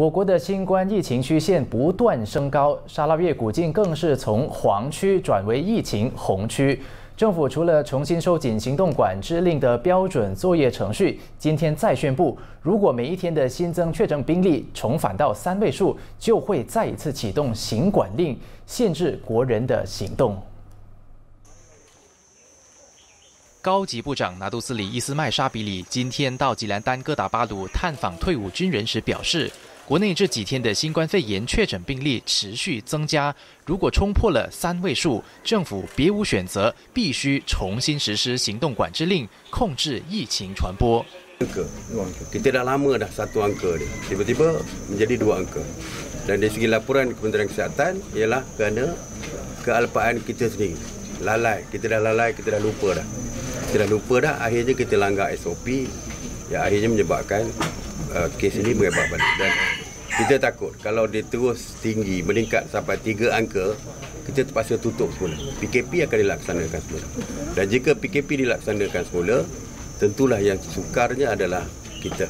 我国的新冠疫情曲线不断升高，沙拉越古晋更是从黄区转为疫情红区。政府除了重新收紧行动管制令的标准作业程序，今天再宣布，如果每一天的新增确诊病例重返到三位数，就会再一次启动行管令，限制国人的行动。高级部长拿督斯里伊斯麦沙比里今天到吉兰丹哥打巴鲁探访退伍军人时表示。国内这几天的新冠肺炎确诊病例持续增加，如果冲破了三位数，政府别无选择，必须重新实施行动管制令，控制疫情传播。Kita dah lama dah satu angka ni, tiba-tiba menjadi dua angka. Dan dari segi laporan Kementerian Kesihatan ialah kerana kealpaan kita sendiri. Lalai, kita dah lalai, kita dah lupa dah. Kita dah lupa dah, akhirnya kita langgar SOP, yang akhirnya menyebabkan uh, kes ini mengebak balik. Dan kita takut kalau dia terus tinggi meningkat sampai tiga angka kita terpaksa tutup semula PKP akan dilaksanakan semula dan jika PKP dilaksanakan semula tentulah yang sukarnya adalah kita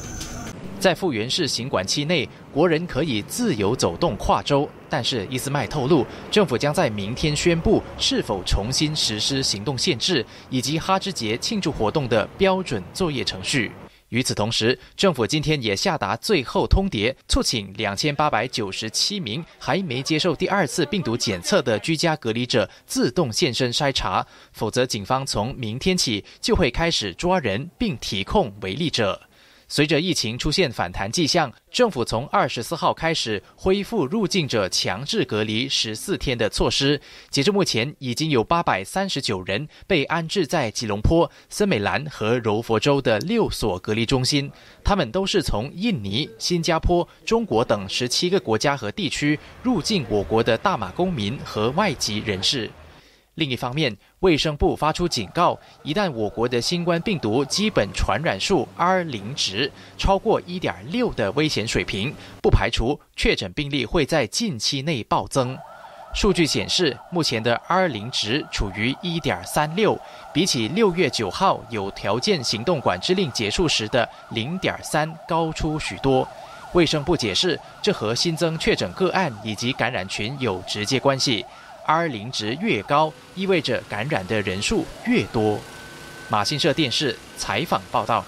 在复原式行管期内，国人可以自由走动跨州，但是伊斯麦透露，政府将在明天宣布是否重新实施行动限制以及哈芝节庆祝活动的标准作业程序。 与此同时，政府今天也下达最后通牒，促请两千八百九十七名还没接受第二次病毒检测的居家隔离者自动现身筛查，否则警方从明天起就会开始抓人并提控违例者。随着疫情出现反弹迹象，政府从二十四号开始恢复入境者强制隔离十四天的措施。截至目前，已经有八百三十九人被安置在吉隆坡、森美兰和柔佛州的六所隔离中心，他们都是从印尼、新加坡、中国等十七个国家和地区入境我国的大马公民和外籍人士。另一方面，卫生部发出警告：一旦我国的新冠病毒基本传染数 R 零值超过一点六的危险水平，不排除确诊病例会在近期内暴增。数据显示，目前的 R 零值处于一点三六，比起六月九号有条件行动管制令结束时的零点三高出许多。卫生部解释，这和新增确诊个案以及感染群有直接关系。R 零值越高，意味着感染的人数越多。马新社电视采访报道。